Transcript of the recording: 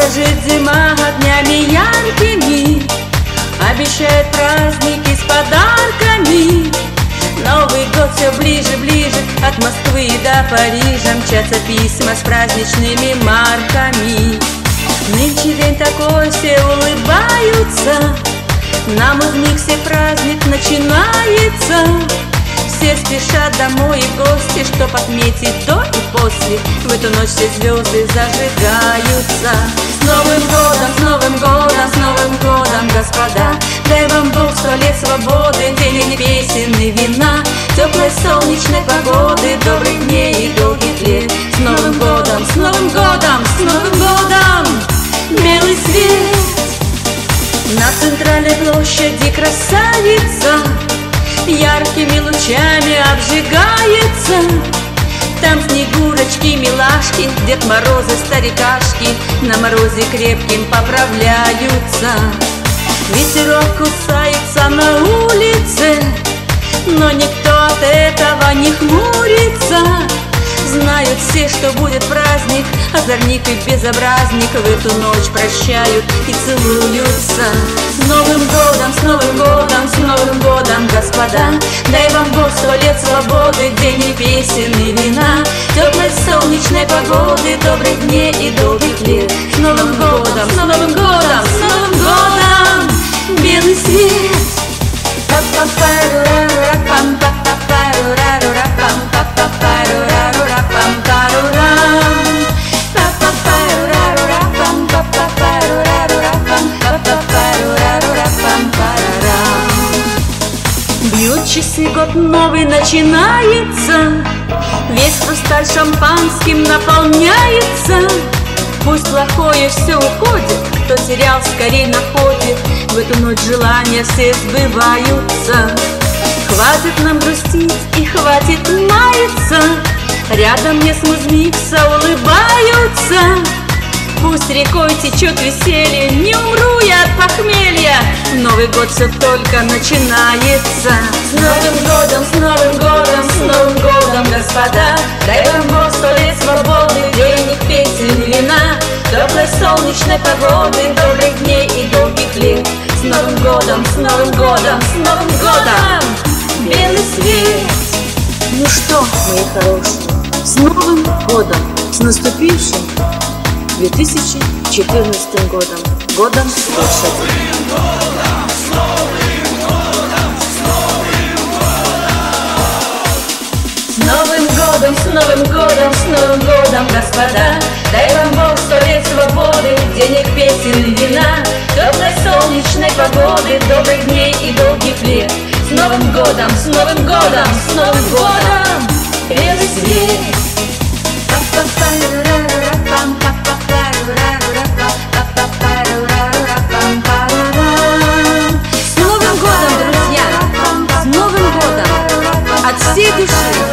Забежит зима днями яркими, Обещает праздники с подарками. Новый год все ближе, ближе, От Москвы до Парижа Мчатся письма с праздничными марками. Нынче день такой, все улыбаются, Нам из них все праздник начинается все спешат домой и гости, чтоб отметить до и после. В эту ночь все звезды зажигаются. С Новым годом, с Новым годом, с Новым годом, господа. Дай вам Бог сто лет свободы, день песен и вина. Теплой солнечной погоды, добрых дней и долгих лет. С Новым годом, с Новым годом, с Новым годом. Белый свет. На центральной площади красавица яркими лучами обжигается. Там снегурочки, милашки, Дед Морозы, старикашки На морозе крепким поправляются. Ветерок кусается на улице Но никто от этого не хмурится. Знают все, что будет праздник Озорник и безобразник В эту ночь прощают и целуются. С Новым годом, с Новым годом, господа. Дай вам Бог сто лет свободы День и песен и вина. Теплой солнечной погоды Добрых дней и долгих лет часы, год новый начинается. Весь хрусталь шампанским наполняется. Пусть плохое все уходит Кто терял, скорей находит. В эту ночь желания все сбываются. Хватит нам грустить и хватит маяться. Рядом мне смузмикса улыбаются. Пусть рекой течет веселье Не похмелья Новый год все только начинается. С Новым годом, с Новым годом, с Новым годом, господа. Дай вам Бог сто лет свободы Денег, песен, вина. Теплой солнечной погоды Добрых дней и долгих лет. С Новым годом, с Новым годом, с Новым годом. Белый свет. Ну что, мои хорошие, с Новым годом, с наступившим 2014 годом, годом лошади. этом, господа Дай вам Бог сто лет свободы Денег, песен вина Теплой солнечной погоды Добрых дней и долгих лет С Новым годом, с Новым годом, с Новым годом Резвей! С Новым годом, друзья! С Новым годом! От всей души!